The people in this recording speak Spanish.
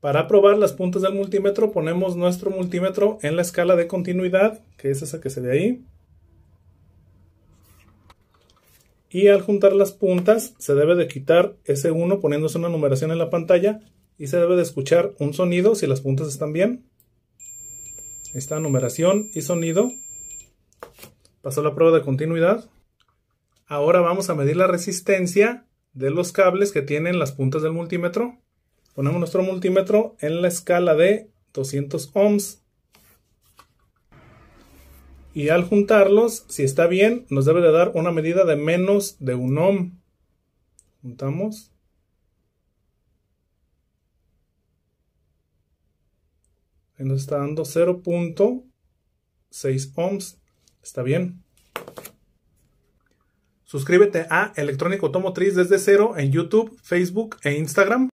Para probar las puntas del multímetro ponemos nuestro multímetro en la escala de continuidad, que es esa que se ve ahí. Y al juntar las puntas se debe de quitar ese 1 poniéndose una numeración en la pantalla y se debe de escuchar un sonido si las puntas están bien. Ahí está numeración y sonido. Pasó la prueba de continuidad. Ahora vamos a medir la resistencia de los cables que tienen las puntas del multímetro. Ponemos nuestro multímetro en la escala de 200 ohms. Y al juntarlos, si está bien, nos debe de dar una medida de menos de un ohm. Juntamos. Ahí nos está dando 0.6 ohms. Está bien. Suscríbete a Electrónico Automotriz desde cero en YouTube, Facebook e Instagram.